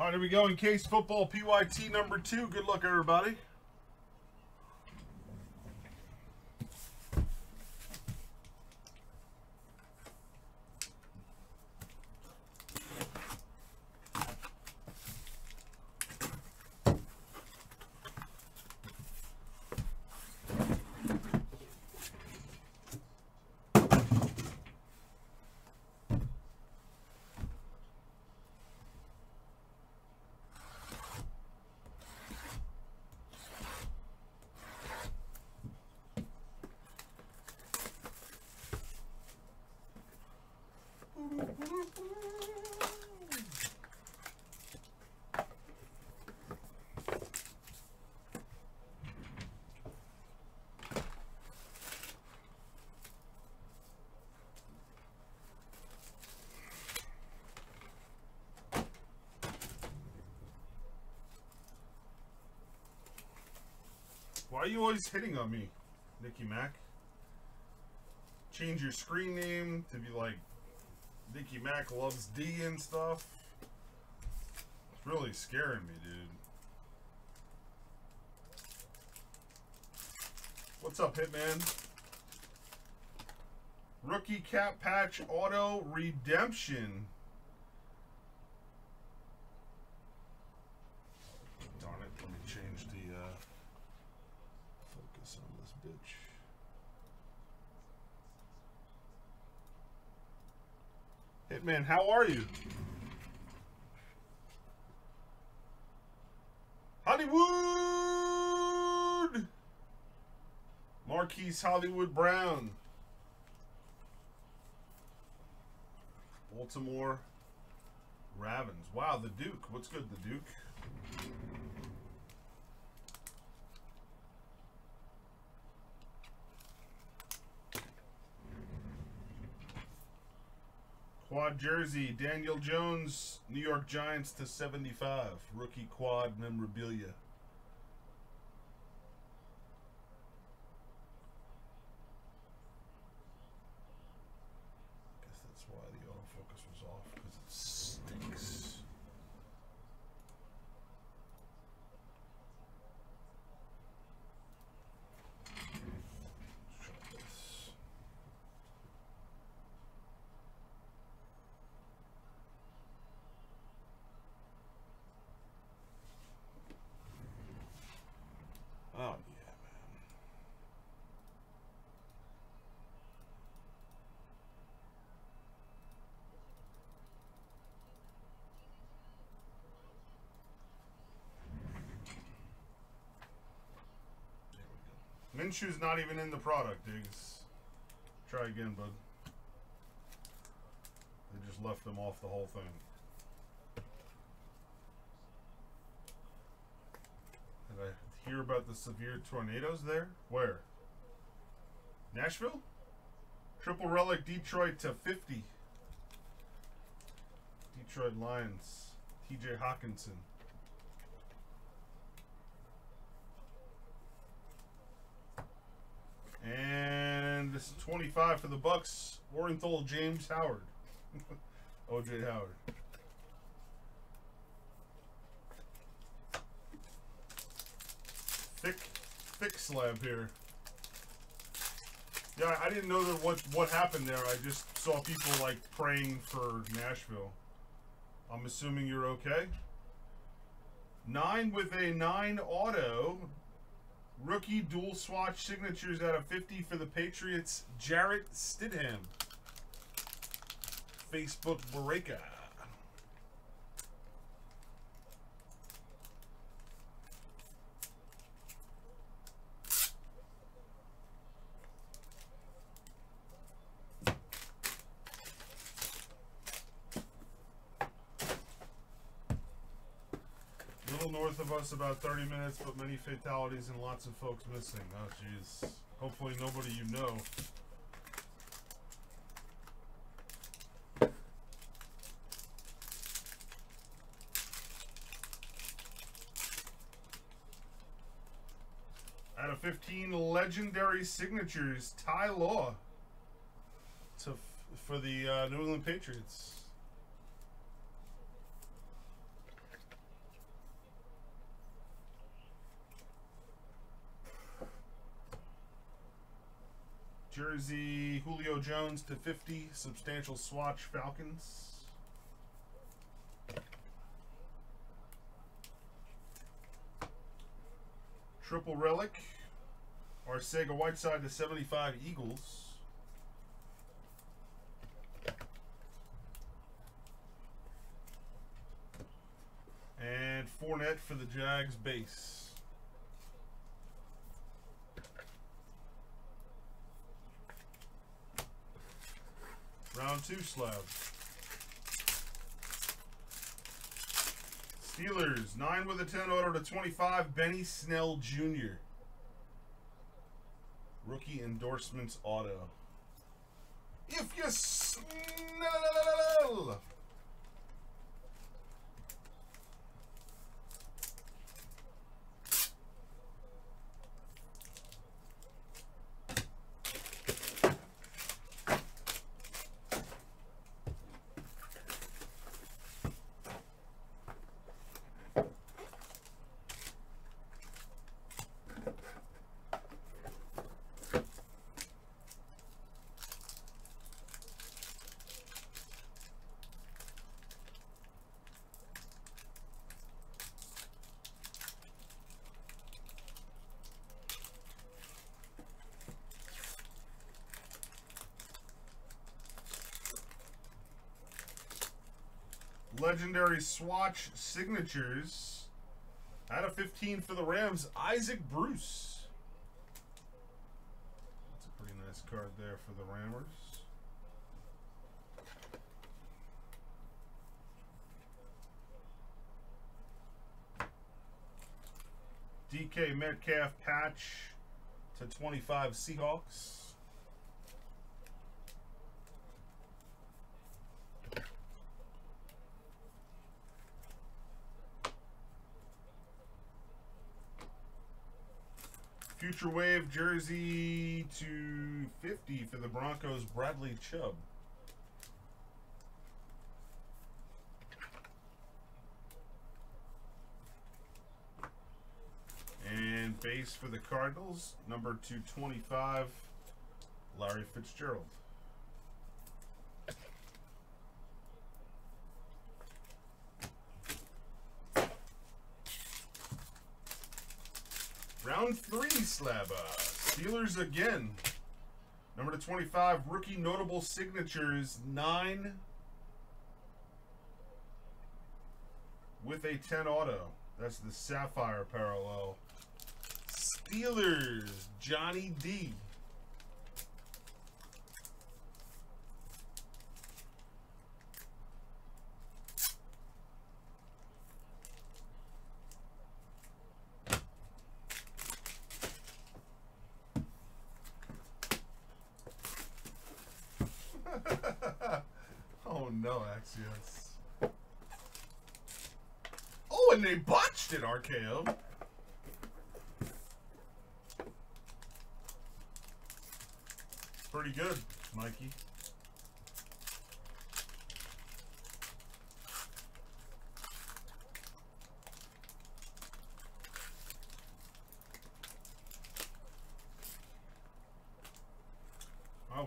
All right, here we go. Encased football PYT number two. Good luck, everybody. Why are you always hitting on me, Nicky Mac? Change your screen name to be like Nicky Mac loves D and stuff. It's really scaring me, dude. What's up, Hitman? Rookie cap patch auto redemption. Darn it, let me change the uh, focus on this bitch. Hitman, how are you? Hollywood! Marquise Hollywood Brown. Baltimore Ravens. Wow, the Duke. What's good, the Duke? Quad jersey, Daniel Jones, New York Giants to 75. Rookie quad memorabilia. Guess that's why the autofocus was off, because it stinks. Let's try this. Oh yeah, man. Minshew's not even in the product, Diggs. Try again, bud. They just left them off the whole thing. Did I hear about the severe tornadoes there? Where? Nashville? Triple relic Detroit to 50. Detroit Lions. TJ Hockenson. And this is 25 for the Bucks. Orenthal James Howard. OJ Howard. Thick, thick slab here. Yeah, I didn't know that what what happened there. I just saw people like praying for Nashville. I'm assuming you're okay. Nine with a nine auto. Rookie dual swatch signatures out of 50 for the Patriots. Jarrett Stidham. Facebook Bareka. Us, about 30 minutes, but many fatalities and lots of folks missing. Oh, jeez. Hopefully nobody you know. Out of 15 legendary signatures, Ty Law to for the uh, New England Patriots. Jersey Julio Jones to 50. Substantial swatch Falcons. Triple relic. Arcega Whiteside to 75 Eagles. And Fournette for the Jags base. Round two slab. Steelers, 9 with a 10 auto to 25, Benny Snell Jr. Rookie endorsements auto. If you smell. Legendary swatch signatures. Out of 15 for the Rams, Isaac Bruce. That's a pretty nice card there for the Rammers. DK Metcalf patch to 25 Seahawks. Wave jersey to 50 for the Broncos, Bradley Chubb. And base for the Cardinals, number 225, Larry Fitzgerald. Round three slab. Uh, Steelers again. Number to 25, rookie notable signatures, nine with a 10 auto. That's the Sapphire parallel. Steelers, Johnny D. oh no, Axios. Oh, and they botched it, RKO. Pretty good, Mikey.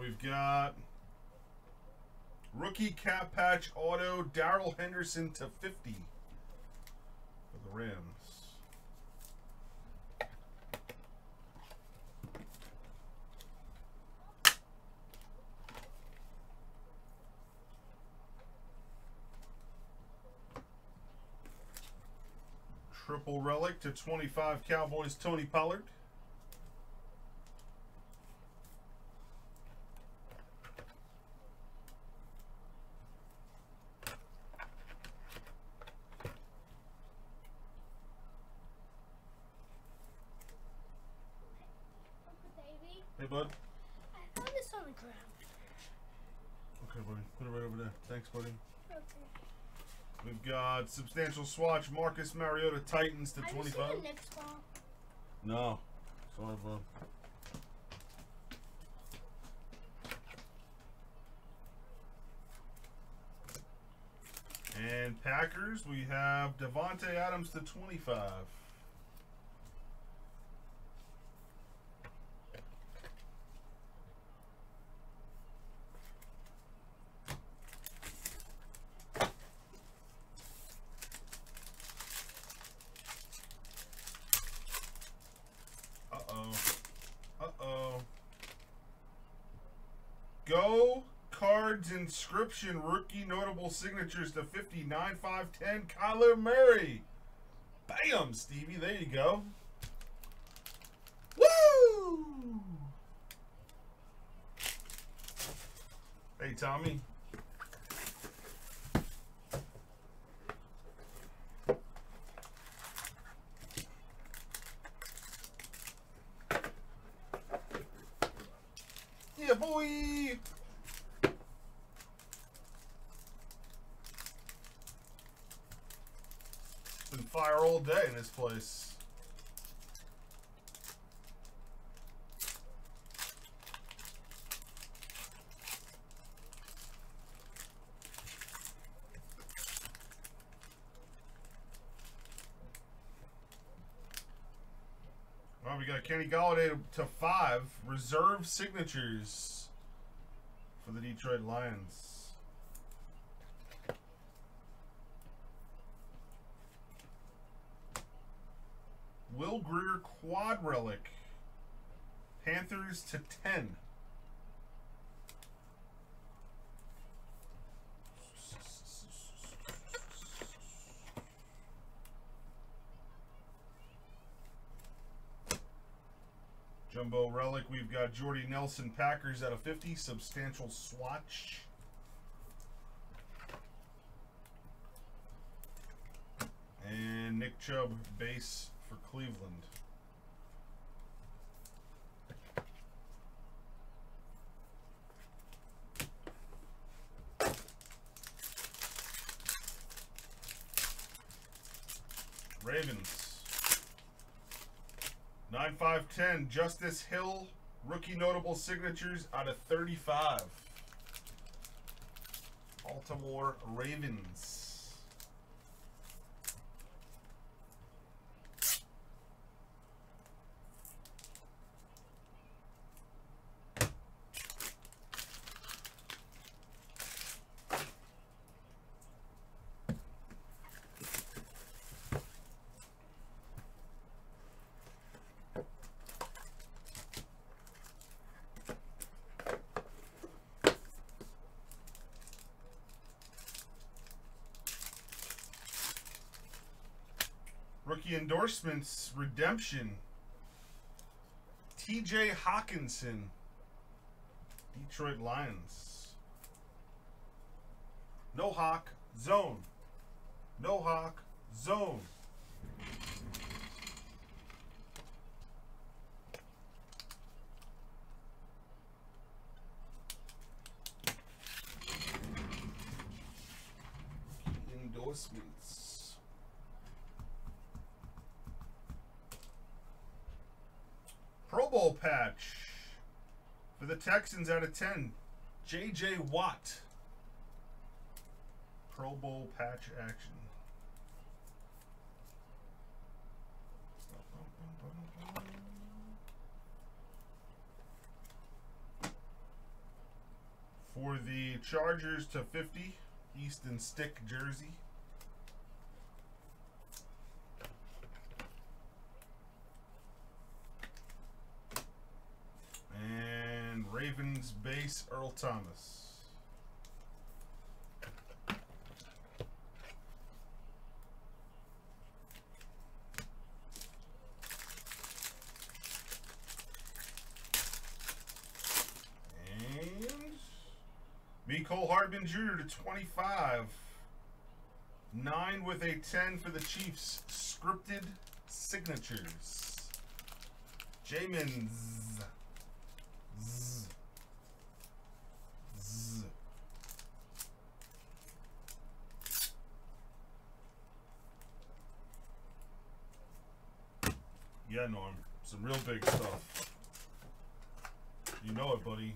We've got rookie cap patch auto Darrell Henderson to 50 for the Rams. Triple relic to 25 Cowboys Tony Pollard. Hey, bud. I found this on the ground. Okay, buddy. Put it right over there. Thanks, buddy. Okay. We've got substantial swatch. Marcus Mariota Titans to Have you seen 25. the Knicks ball? No. Sorry, bud. And Packers, we have Davante Adams to 25. Go cards inscription rookie notable signatures to 59 5 10 Kyler Murray. Bam, Stevie. There you go. Woo! Hey, Tommy. Yeah, boy. Been fire all day in this place. Well, we got Kenny Golladay to five reserve signatures for the Detroit Lions. Will Grier quad relic. Panthers to 10. Jumbo relic, we've got Jordy Nelson Packers out of 50, substantial swatch. And Nick Chubb base for Cleveland. Ravens. 9510 Justice Hill rookie notable signatures out of 35. Baltimore Ravens. Rookie endorsements redemption. TJ Hockenson. Detroit Lions. No Hawk, zone. No Hawk, zone. Endorsements. Pro Bowl patch for the Texans out of 10. J.J. Watt. Pro Bowl patch action. For the Chargers to 50, Easton Stick jersey. And Ravens base Earl Thomas. Mecole Hardman Jr. to 25. 9 with a 10 for the Chiefs. Scripted signatures. Jamins. Yeah, Norm. Some real big stuff. You know it, buddy.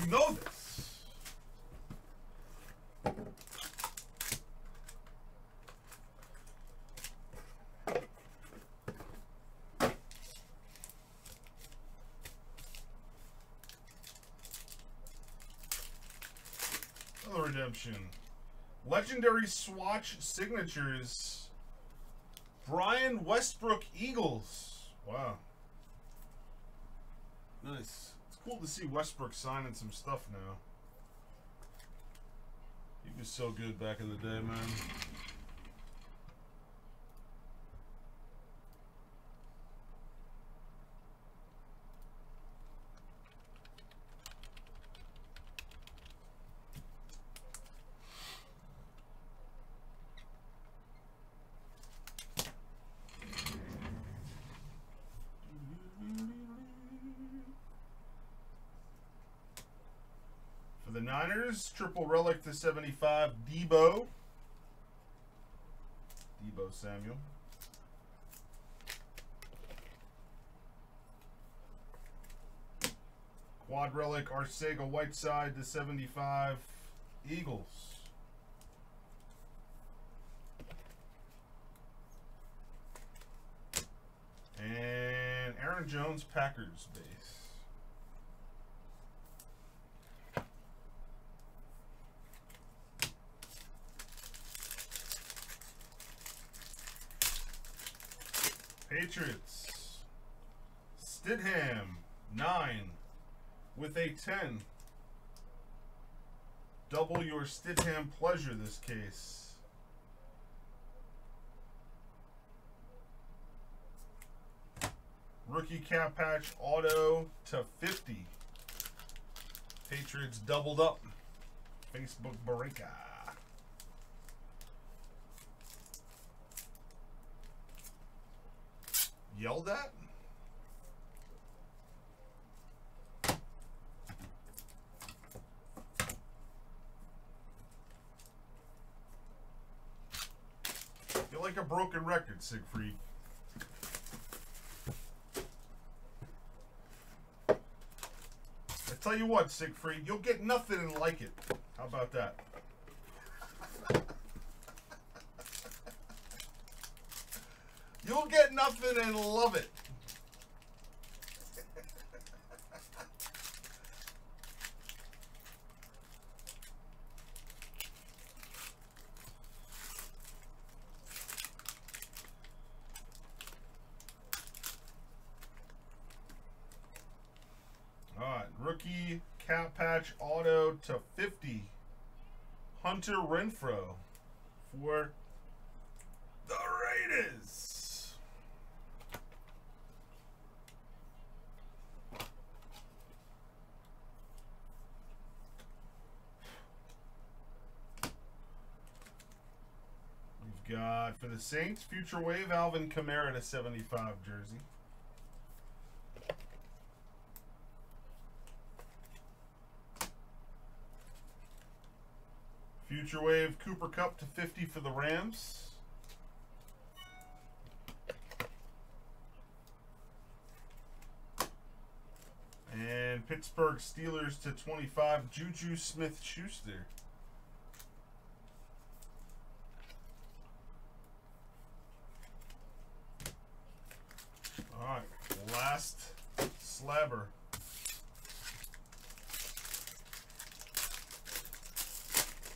You know this. Redemption. Legendary Swatch Signatures. Brian Westbrook Eagles. Wow. Nice. It's cool to see Westbrook signing some stuff now. He was so good back in the day, man. Niners, triple relic to 75, Deebo. Deebo Samuel. Quad relic, Arcega Whiteside to 75, Eagles. And Aaron Jones, Packers base. Patriots. Stidham, 9 with a 10. Double your Stidham pleasure this case. Rookie cap patch auto to 50. Patriots doubled up. Facebook Barika. Yelled at? You're like a broken record, Siegfried. I tell you what, Siegfried, you'll get nothing and like it. How about that? You'll get nothing and love it. All right, rookie cap patch auto to 50. Hunter Renfrow for the Raiders. We've got for the Saints, Future Wave, Alvin Kamara to 75 jersey. Future Wave, Cooper Kupp to 50 for the Rams. And Pittsburgh Steelers to 25, Juju Smith Schuster. All right, last slabber.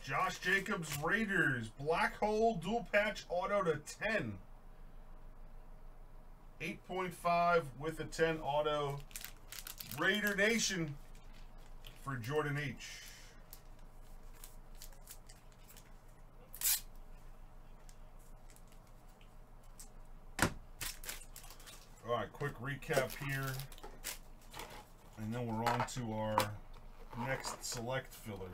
Josh Jacobs Raiders Black Hole Dual Patch Auto to 10. 8.5 with a 10 auto. Raider Nation for Jordan H. All right, quick recap here. And then we're on to our next select filler.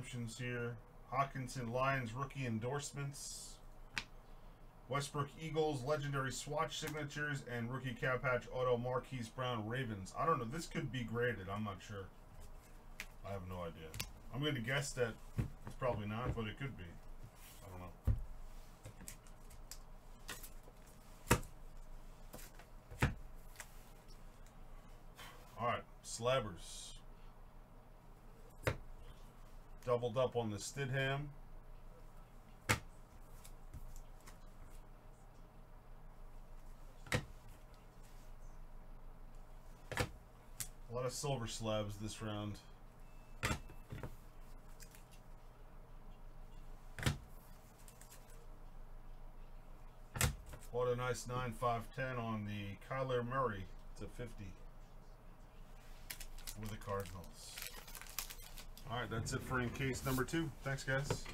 Redemptions here. Hockenson Lions rookie endorsements. Westbrook Eagles legendary swatch signatures and rookie cap patch auto Marquise Brown Ravens. I don't know. This could be graded. I'm not sure. I have no idea. I'm going to guess that it's probably not, but it could be. I don't know. All right, slabbers. Doubled up on the Stidham. A lot of silver slabs this round. What a nice 9 5 10 on the Kyler Murray to 50 with the Cardinals. All right, that's it for Encased number two. Thanks, guys.